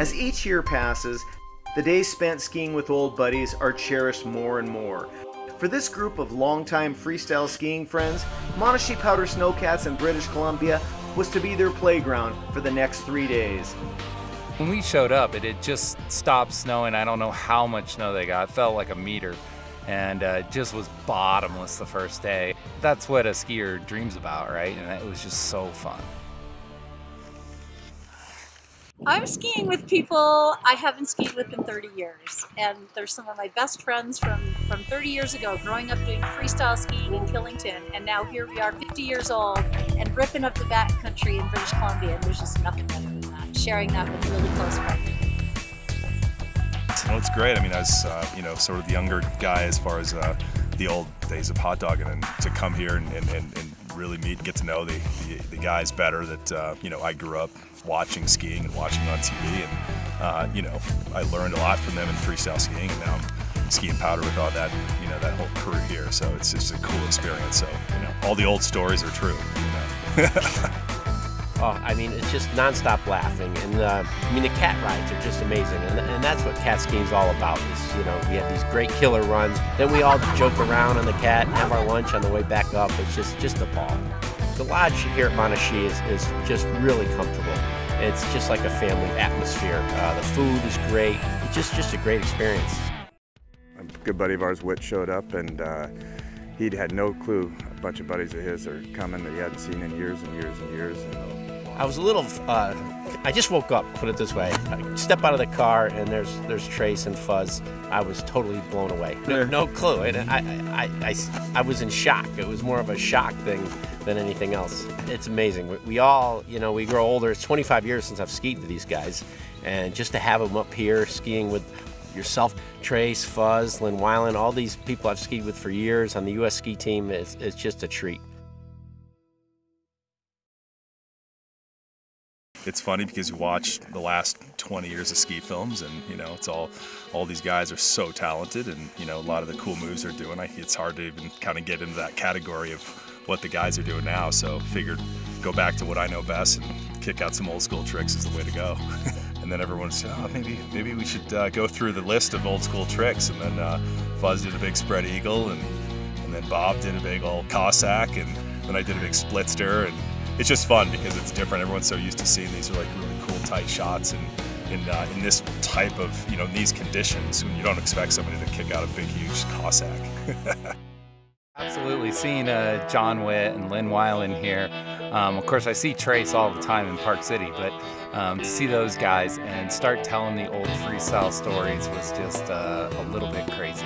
As each year passes, the days spent skiing with old buddies are cherished more and more. For this group of longtime freestyle skiing friends, Monashee Powder Snowcats in British Columbia was to be their playground for the next three days. When we showed up, it had just stopped snowing. I don't know how much snow they got. It felt like a meter. And uh, it just was bottomless the first day. That's what a skier dreams about, right? And it was just so fun. I'm skiing with people I haven't skied with in 30 years. And they're some of my best friends from, from 30 years ago, growing up doing freestyle skiing in Killington. And now here we are 50 years old and ripping up the backcountry in British Columbia. And there's just nothing better than that, sharing that with really close friends. Well, it's great. I mean, as uh, you know, sort of the younger guy as far as uh, the old days of hot dogging, and to come here and, and, and really meet and get to know the, the, the guys better that uh, you know I grew up watching skiing and watching on TV, and uh, you know I learned a lot from them in freestyle skiing, and now I'm skiing powder with all that you know that whole crew here. So it's just a cool experience. So you know all the old stories are true. You know? Oh, I mean, it's just nonstop laughing, and uh, I mean the cat rides are just amazing, and, and that's what is all about. Is you know we have these great killer runs, then we all joke around on the cat and have our lunch on the way back up. It's just just a ball. The lodge here at Monashee is, is just really comfortable. It's just like a family atmosphere. Uh, the food is great. It's just just a great experience. A good buddy of ours, Whit, showed up, and uh, he'd had no clue a bunch of buddies of his are coming that he hadn't seen in years and years and years. And I was a little. Uh, I just woke up. Put it this way: I step out of the car and there's there's Trace and Fuzz. I was totally blown away. No, no clue. And I, I, I, I, was in shock. It was more of a shock thing than anything else. It's amazing. We, we all, you know, we grow older. It's 25 years since I've skied with these guys, and just to have them up here skiing with yourself, Trace, Fuzz, Lynn Weiland, all these people I've skied with for years on the U.S. ski team, it's, it's just a treat. It's funny because you watch the last 20 years of ski films and you know it's all all these guys are so talented and you know a lot of the cool moves they're doing I, it's hard to even kind of get into that category of what the guys are doing now. So figured go back to what I know best and kick out some old school tricks is the way to go. And then everyone said oh maybe maybe we should uh, go through the list of old school tricks. And then uh, Fuzz did a big spread eagle and and then Bob did a big old Cossack and then I did a big splitster and it's just fun because it's different. Everyone's so used to seeing these are like really cool tight shots and in, uh, in this type of, you know, these conditions when you don't expect somebody to kick out a big, huge Cossack. Absolutely. Seeing uh, John Witt and Lynn Weiland here. Um, of course, I see Trace all the time in Park City, but um, to see those guys and start telling the old freestyle stories was just uh, a little bit crazy.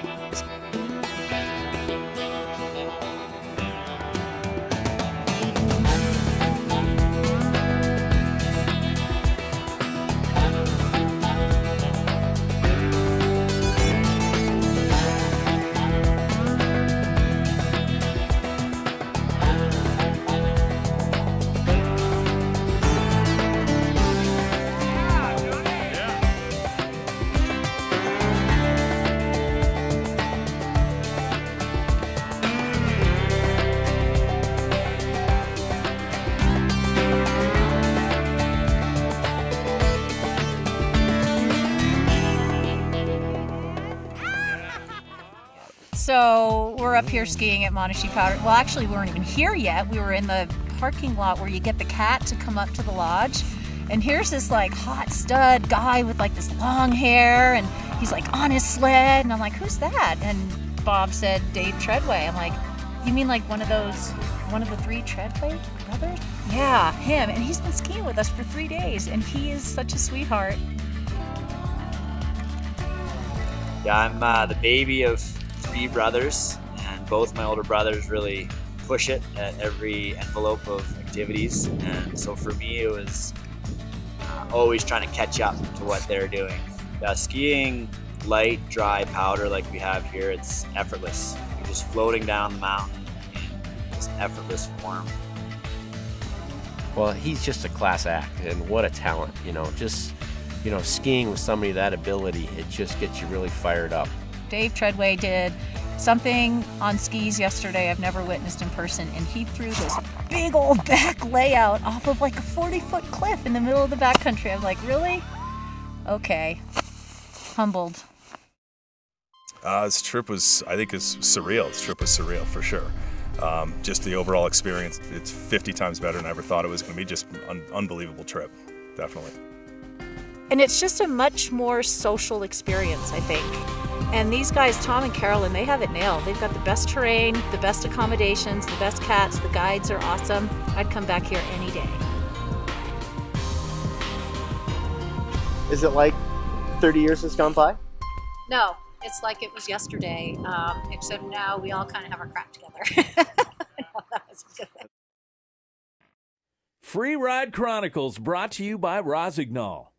So we're up here skiing at Monashee Powder. Well, actually, we weren't even here yet. We were in the parking lot where you get the cat to come up to the lodge. And here's this like hot stud guy with like this long hair, and he's like on his sled. And I'm like, who's that? And Bob said, Dave Treadway. I'm like, you mean like one of those, one of the three Treadway brothers? Yeah, him. And he's been skiing with us for three days, and he is such a sweetheart. Yeah, I'm uh, the baby of three brothers, and both my older brothers really push it at every envelope of activities. And so for me, it was uh, always trying to catch up to what they're doing. Uh, skiing light, dry powder like we have here, it's effortless. You're just floating down the mountain in this effortless form. Well, he's just a class act, and what a talent, you know, just, you know, skiing with somebody that ability, it just gets you really fired up. Dave Treadway did something on skis yesterday I've never witnessed in person, and he threw this big old back layout off of like a 40 foot cliff in the middle of the backcountry. I was like, really? Okay. Humbled. Uh, this trip was, I think, is surreal. This trip was surreal for sure. Um, just the overall experience, it's 50 times better than I ever thought it was going to be. Just un unbelievable trip, definitely. And it's just a much more social experience, I think. And these guys, Tom and Carolyn, they have it nailed. They've got the best terrain, the best accommodations, the best cats, the guides are awesome. I'd come back here any day. Is it like 30 years has gone by? No, it's like it was yesterday, um, except now we all kind of have our crap together. Free Ride Chronicles brought to you by Rossignol.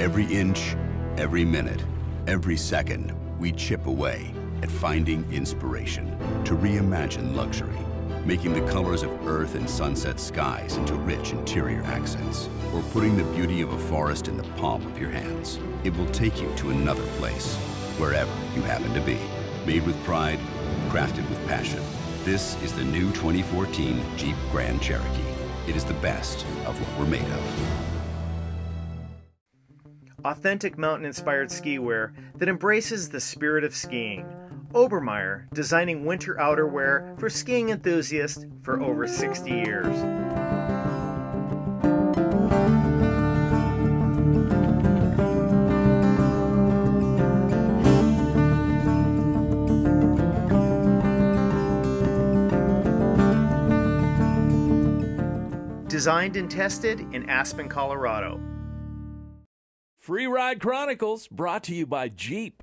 Every inch, every minute, every second, we chip away at finding inspiration to reimagine luxury, making the colors of earth and sunset skies into rich interior accents, or putting the beauty of a forest in the palm of your hands. It will take you to another place, wherever you happen to be. Made with pride, crafted with passion. This is the new 2014 Jeep Grand Cherokee. It is the best of what we're made of authentic mountain-inspired ski wear that embraces the spirit of skiing. Obermeyer, designing winter outerwear for skiing enthusiasts for over 60 years. Designed and tested in Aspen, Colorado. Free Ride Chronicles brought to you by Jeep.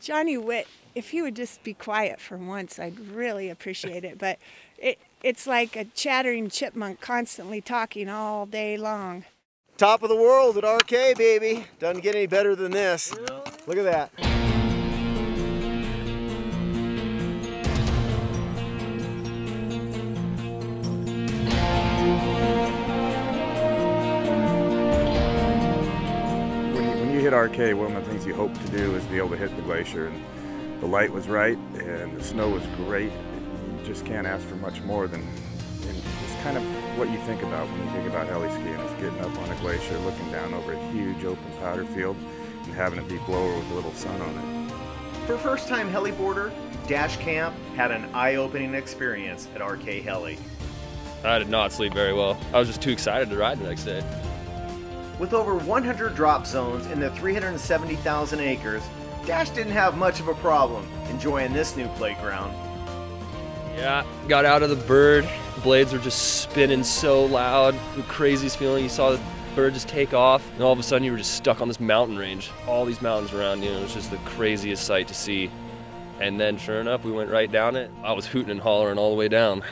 Johnny Witt, if he would just be quiet for once, I'd really appreciate it. But it, it's like a chattering chipmunk constantly talking all day long. Top of the world at RK, baby. Doesn't get any better than this. Look at that. Hit RK, one of the things you hope to do is be able to hit the glacier. And the light was right, and the snow was great. You just can't ask for much more than it's kind of what you think about when you think about heli skiing. Is getting up on a glacier, looking down over a huge open powder field, and having it be blower with a little sun on it. For first-time heliboarder, Dash Camp had an eye-opening experience at RK Heli. I did not sleep very well. I was just too excited to ride the next day. With over 100 drop zones in the 370,000 acres, Dash didn't have much of a problem enjoying this new playground. Yeah, got out of the bird. The blades were just spinning so loud. The craziest feeling. You saw the bird just take off, and all of a sudden you were just stuck on this mountain range. All these mountains around you. It was just the craziest sight to see. And then, sure enough, we went right down it. I was hooting and hollering all the way down.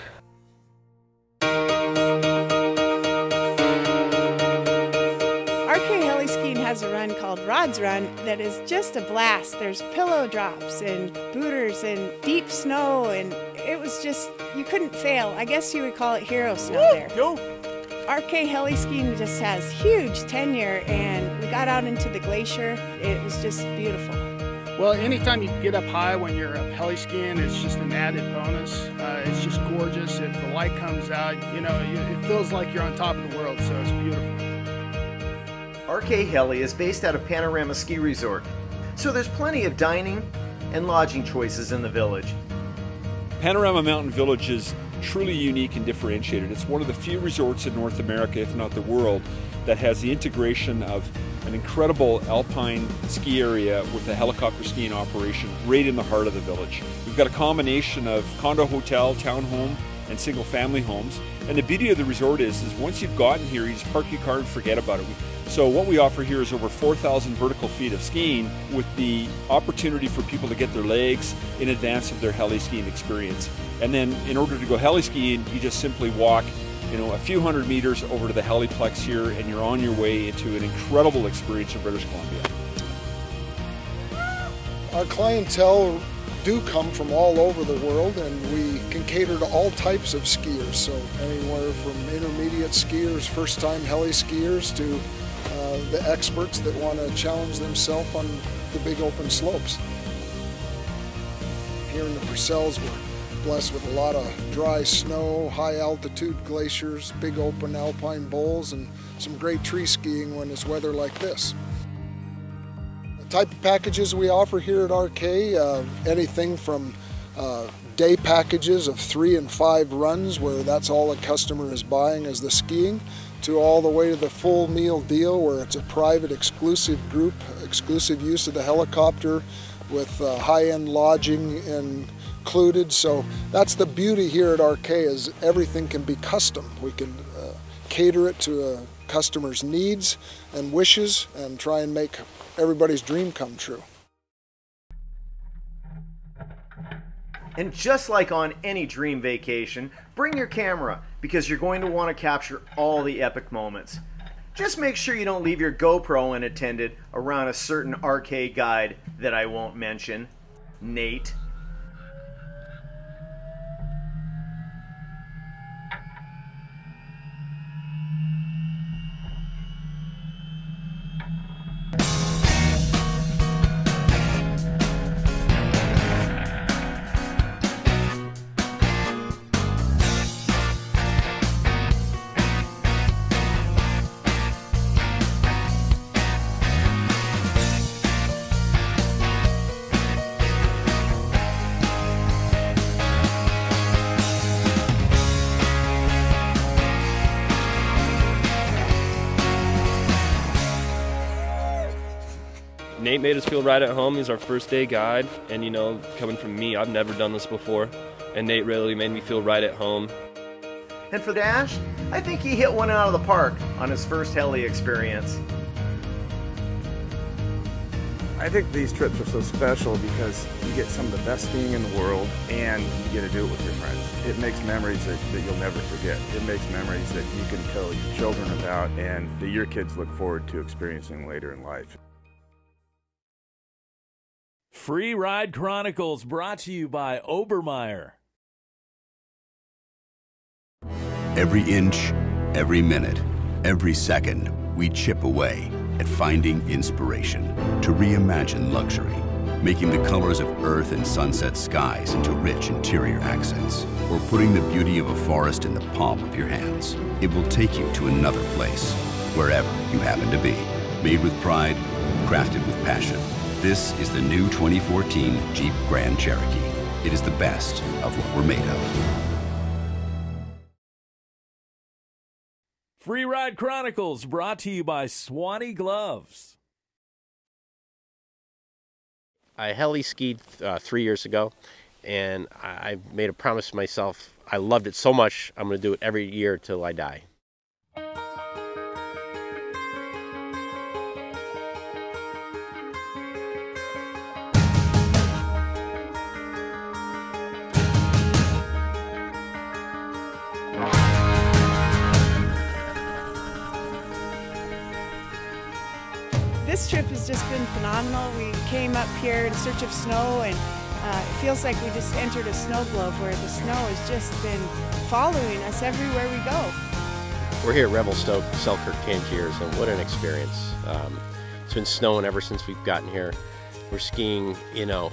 Has a run called Rod's Run that is just a blast. There's pillow drops and booters and deep snow, and it was just, you couldn't fail. I guess you would call it hero snow Woo, there. Go! RK Heli Skiing just has huge tenure, and we got out into the glacier. It was just beautiful. Well, anytime you get up high when you're up heli skiing, it's just an added bonus. Uh, it's just gorgeous. If the light comes out, you know, it feels like you're on top of the world, so it's beautiful. RK Heli is based out of Panorama Ski Resort, so there's plenty of dining and lodging choices in the village. Panorama Mountain Village is truly unique and differentiated. It's one of the few resorts in North America, if not the world, that has the integration of an incredible alpine ski area with a helicopter skiing operation right in the heart of the village. We've got a combination of condo hotel, townhome, and single family homes. And the beauty of the resort is, is once you've gotten here, you just park your car and forget about it. So what we offer here is over 4,000 vertical feet of skiing with the opportunity for people to get their legs in advance of their heli skiing experience. And then in order to go heli skiing, you just simply walk you know, a few hundred meters over to the heliplex here and you're on your way into an incredible experience in British Columbia. Our clientele do come from all over the world and we can cater to all types of skiers. So anywhere from intermediate skiers, first time heli skiers to the experts that want to challenge themselves on the big open slopes. Here in the Purcells, we're blessed with a lot of dry snow, high altitude glaciers, big open alpine bowls, and some great tree skiing when it's weather like this. The type of packages we offer here at RK, uh, anything from uh, day packages of three and five runs where that's all a customer is buying as the skiing to all the way to the full meal deal where it's a private exclusive group, exclusive use of the helicopter with uh, high-end lodging included. So that's the beauty here at RK is everything can be custom. We can uh, cater it to a customer's needs and wishes and try and make everybody's dream come true. And just like on any dream vacation, bring your camera because you're going to want to capture all the epic moments. Just make sure you don't leave your GoPro unattended around a certain RK guide that I won't mention, Nate. Nate made us feel right at home. He's our first day guide, and you know, coming from me, I've never done this before, and Nate really made me feel right at home. And for Dash, I think he hit one out of the park on his first heli experience. I think these trips are so special because you get some of the best skiing in the world and you get to do it with your friends. It makes memories that, that you'll never forget. It makes memories that you can tell your children about and that your kids look forward to experiencing later in life. Free Ride Chronicles brought to you by Obermeyer. Every inch, every minute, every second, we chip away at finding inspiration to reimagine luxury, making the colors of earth and sunset skies into rich interior accents, or putting the beauty of a forest in the palm of your hands. It will take you to another place, wherever you happen to be. Made with pride, crafted with passion. This is the new 2014 Jeep Grand Cherokee. It is the best of what we're made of. Free Ride Chronicles brought to you by Swany Gloves. I heli skied uh, three years ago, and I, I made a promise to myself. I loved it so much, I'm going to do it every year till I die. This trip has just been phenomenal. We came up here in search of snow and uh, it feels like we just entered a snow globe where the snow has just been following us everywhere we go. We're here at Revelstoke, Selkirk Tangiers, and what an experience. Um, it's been snowing ever since we've gotten here. We're skiing, you know,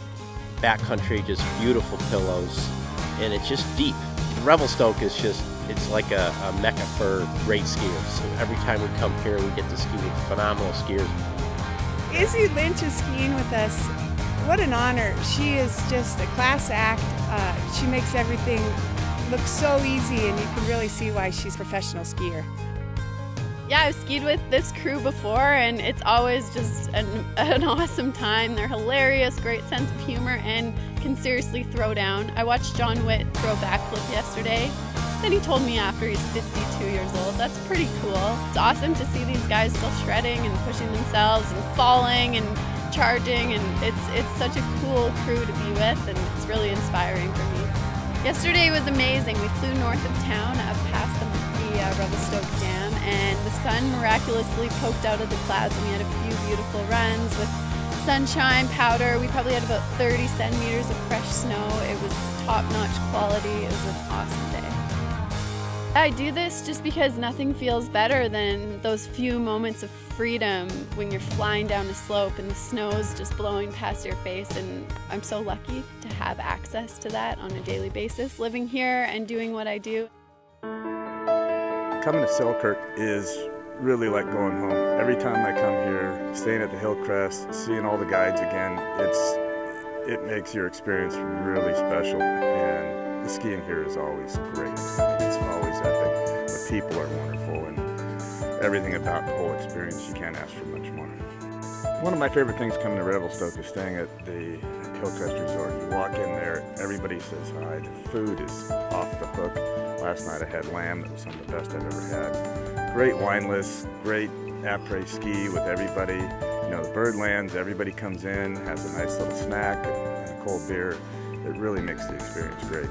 backcountry, just beautiful pillows, and it's just deep. Revelstoke is just, it's like a, a mecca for great skiers. So every time we come here, we get to ski with phenomenal skiers. Izzy Lynch is skiing with us. What an honor. She is just a class act. Uh, she makes everything look so easy, and you can really see why she's a professional skier. Yeah, I've skied with this crew before, and it's always just an, an awesome time. They're hilarious, great sense of humor, and can seriously throw down. I watched John Witt throw a backflip yesterday. Then he told me after he's 52 years old. That's pretty cool. It's awesome to see these guys still shredding and pushing themselves and falling and charging, and it's it's such a cool crew to be with, and it's really inspiring for me. Yesterday was amazing. We flew north of town up past the, the uh, Revelstoke Dam, and the sun miraculously poked out of the clouds, and we had a few beautiful runs with sunshine, powder. We probably had about 30 centimeters of fresh snow. It was top-notch quality. It was an awesome day. I do this just because nothing feels better than those few moments of freedom when you're flying down a slope and the snow is just blowing past your face. And I'm so lucky to have access to that on a daily basis, living here and doing what I do. Coming to Selkirk is really like going home. Every time I come here, staying at the Hillcrest, seeing all the guides again, it's it makes your experience really special. And the skiing here is always great. It's always epic. The people are wonderful, and everything about the whole experience, you can't ask for much more. One of my favorite things coming to Revelstoke is staying at the Hillcrest Resort. You walk in there, everybody says hi. The food is off the hook. Last night I had lamb that was some of the best I've ever had. Great wine list, great après ski with everybody. You know, the Birdlands, everybody comes in, has a nice little snack and a cold beer. It really makes the experience great.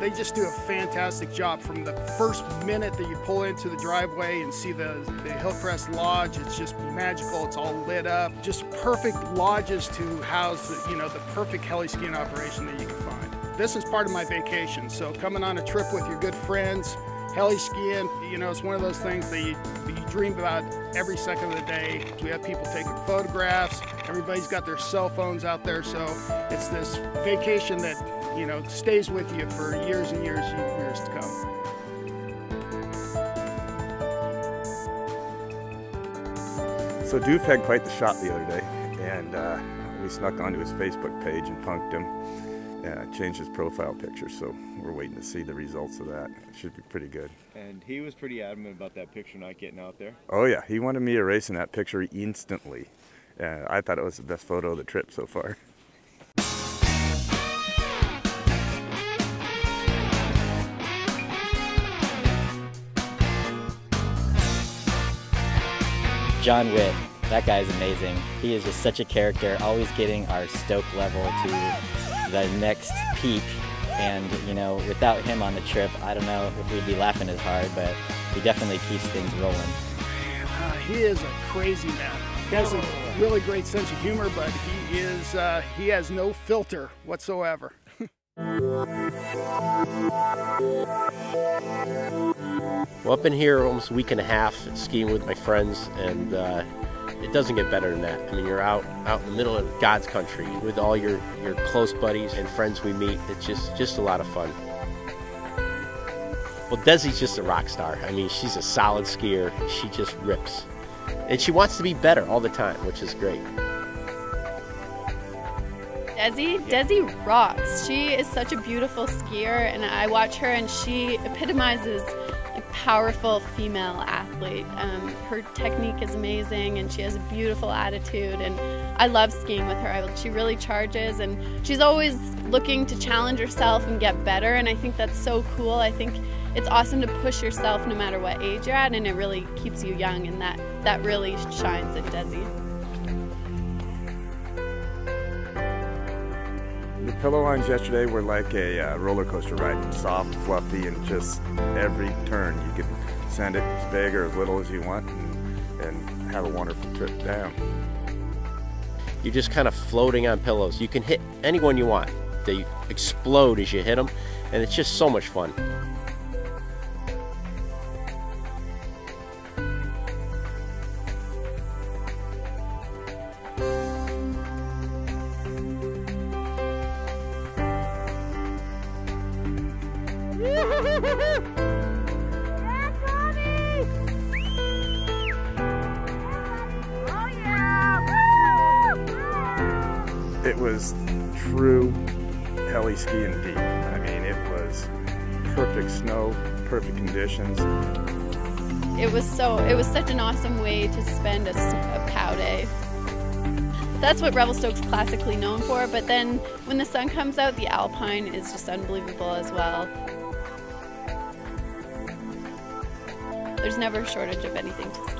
They just do a fantastic job from the first minute that you pull into the driveway and see the, the Hillcrest Lodge. It's just magical. It's all lit up. Just perfect lodges to house, the, you know, the perfect heli skiing operation that you can find. This is part of my vacation. So coming on a trip with your good friends, heli skiing, you know, it's one of those things that you, that you dream about every second of the day. We have people taking photographs. Everybody's got their cell phones out there. So it's this vacation that, you know, stays with you for years and years and years to come. So Doof had quite the shot the other day, and uh, we snuck onto his Facebook page and punked him. Uh, changed his profile picture, so we're waiting to see the results of that. It should be pretty good. And he was pretty adamant about that picture not getting out there. Oh yeah, he wanted me erasing that picture instantly. Uh, I thought it was the best photo of the trip so far. John Witt, that guy's amazing. He is just such a character, always getting our stoke level to the next peak. And, you know, without him on the trip, I don't know if we'd be laughing as hard, but he definitely keeps things rolling. Uh, he is a crazy man. He has a really great sense of humor, but he is uh, he has no filter whatsoever. Well, I've been here almost a week and a half skiing with my friends, and uh, it doesn't get better than that. I mean, you're out out in the middle of God's country with all your, your close buddies and friends we meet. It's just just a lot of fun. Well, Desi's just a rock star. I mean, she's a solid skier. She just rips, and she wants to be better all the time, which is great. Desi, Desi rocks. She is such a beautiful skier, and I watch her, and she epitomizes a powerful female athlete. Um, her technique is amazing, and she has a beautiful attitude, and I love skiing with her. I, she really charges, and she's always looking to challenge herself and get better, and I think that's so cool. I think it's awesome to push yourself no matter what age you're at, and it really keeps you young, and that, that really shines in Desi. Pillow lines yesterday were like a uh, roller coaster ride, soft, fluffy, and just every turn you can send it as big or as little as you want and, and have a wonderful trip down. You're just kind of floating on pillows. You can hit anyone you want. They explode as you hit them, and it's just so much fun. It was so, it was such an awesome way to spend a pow day. That's what Revelstoke's classically known for, but then when the sun comes out, the alpine is just unbelievable as well. There's never a shortage of anything to ski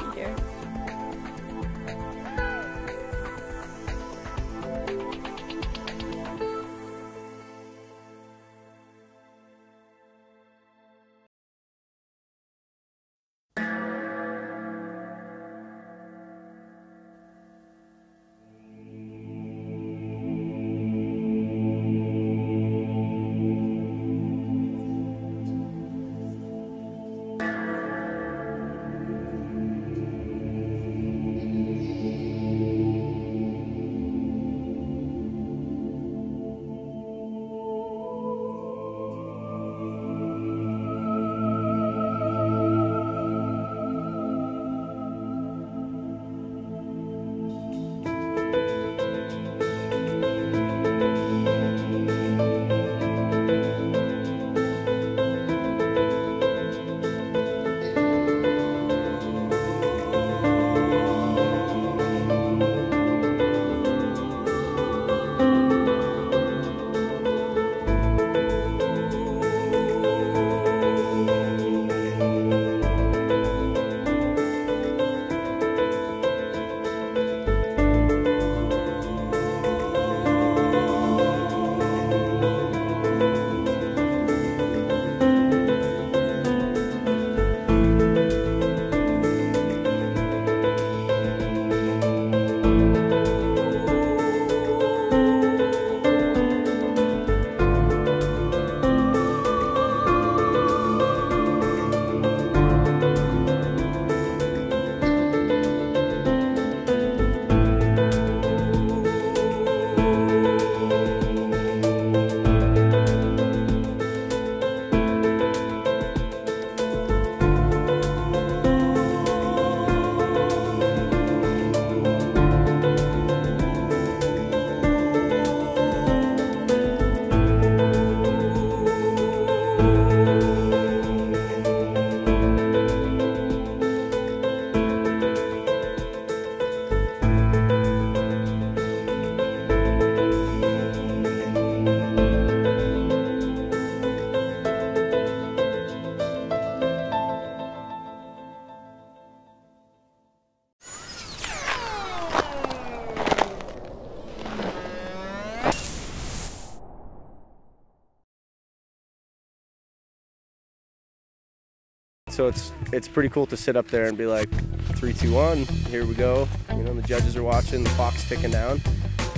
so it's it's pretty cool to sit up there and be like, three, two, one, here we go. You know, the judges are watching, the clock's ticking down,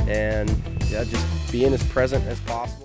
and yeah, just being as present as possible.